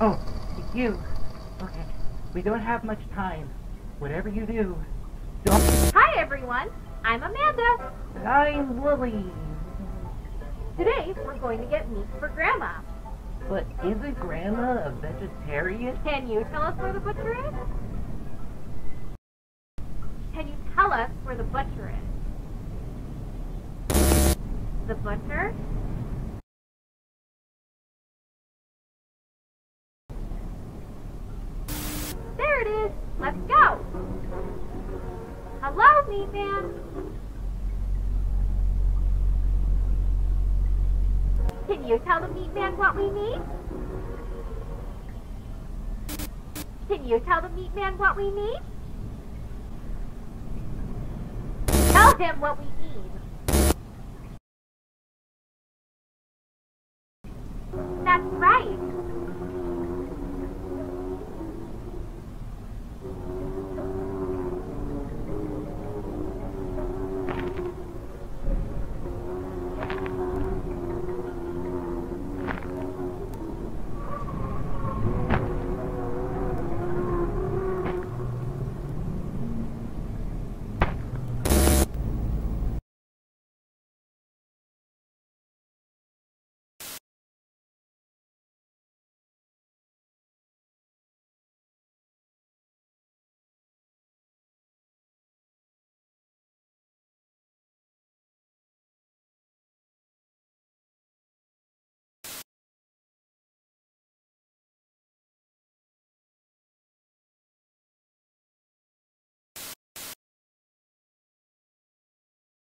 Oh, you. Okay. We don't have much time. Whatever you do, don't. Hi everyone, I'm Amanda. I'm Lily. Today we're going to get meat for Grandma. But isn't Grandma a vegetarian? Can you tell us where the butcher is? Can you tell us where the butcher is? The butcher? Let's go. Hello, Nathan. Can you tell the meat man what we need? Can you tell the meat man what we need? Tell him what we need. That's right.